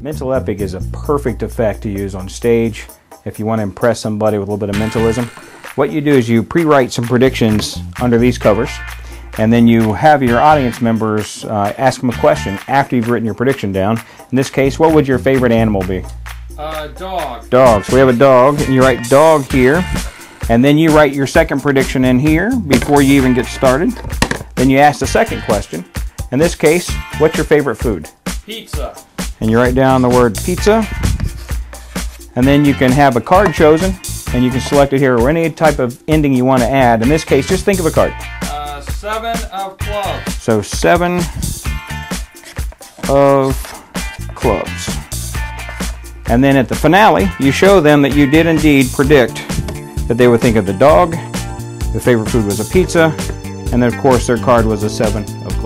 Mental Epic is a perfect effect to use on stage if you want to impress somebody with a little bit of mentalism. What you do is you pre-write some predictions under these covers, and then you have your audience members uh, ask them a question after you've written your prediction down. In this case, what would your favorite animal be? Uh, dog. Dog. So we have a dog, and you write dog here, and then you write your second prediction in here before you even get started. Then you ask the second question. In this case, what's your favorite food? Pizza. And you write down the word pizza. And then you can have a card chosen, and you can select it here or any type of ending you want to add. In this case, just think of a card. Uh, seven of clubs. So seven of clubs. And then at the finale, you show them that you did indeed predict that they would think of the dog, the favorite food was a pizza, and then of course their card was a seven of